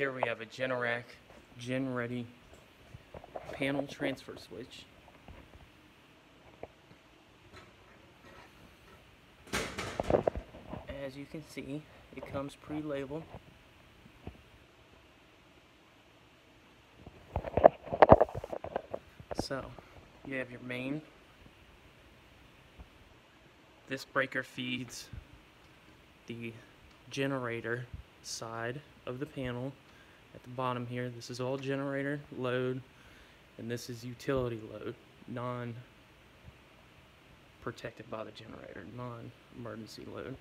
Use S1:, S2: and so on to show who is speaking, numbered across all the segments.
S1: Here we have a Generac Gen Ready panel transfer switch. As you can see, it comes pre-labeled. So, you have your main. This breaker feeds the generator side of the panel at the bottom here. This is all generator load, and this is utility load, non protected by the generator, non emergency load.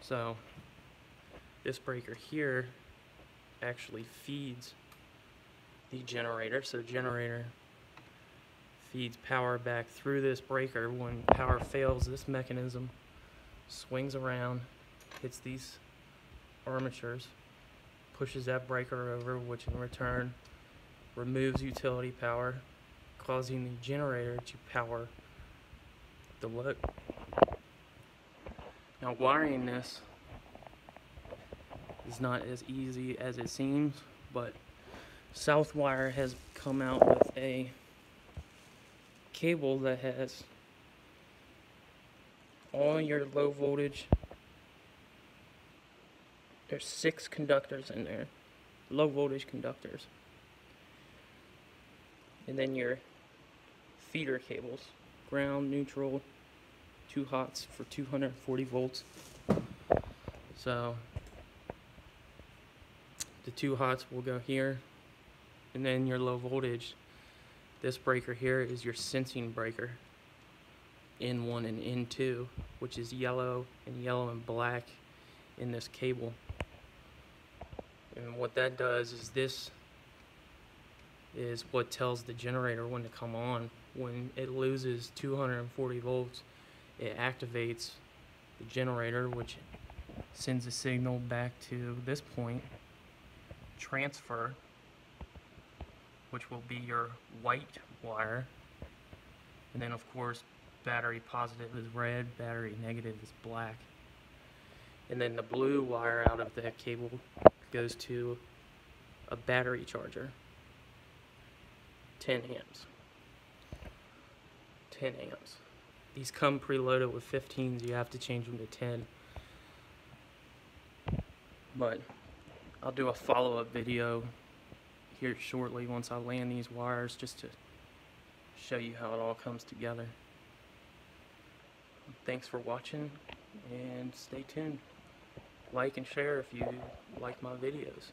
S1: So, this breaker here actually feeds the generator. So, generator feeds power back through this breaker. When power fails, this mechanism swings around, hits these armatures, pushes that breaker over, which in return removes utility power, causing the generator to power the load. Now wiring this is not as easy as it seems, but Southwire has come out with a cable that has all your low voltage there's six conductors in there. Low voltage conductors. And then your feeder cables. Ground neutral two hots for 240 volts. So the two hots will go here. And then your low voltage. This breaker here is your sensing breaker. N1 and N2 which is yellow and yellow and black in this cable and what that does is this is what tells the generator when to come on when it loses 240 volts it activates the generator which sends a signal back to this point transfer which will be your white wire. And then of course, battery positive is red, battery negative is black. And then the blue wire out of that cable goes to a battery charger. 10 amps. 10 amps. These come preloaded with 15s, you have to change them to 10. But I'll do a follow-up video here shortly once I land these wires just to show you how it all comes together. Thanks for watching and stay tuned. Like and share if you like my videos.